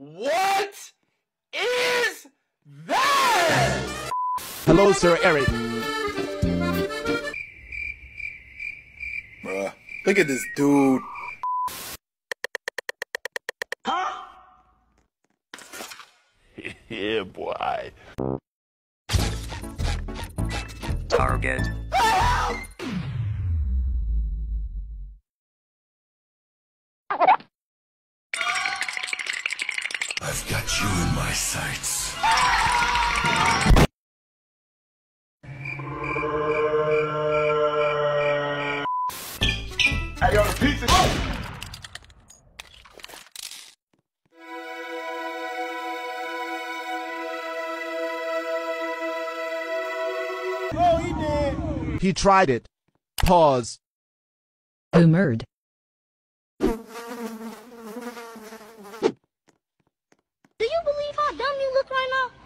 What is that? Hello, Sir Eric. Bruh, look at this dude. Huh? yeah, boy. Target. I've got you in my sights. Hey, yo, the pizza. He tried it. Pause. Boomered. How dumb you look right now?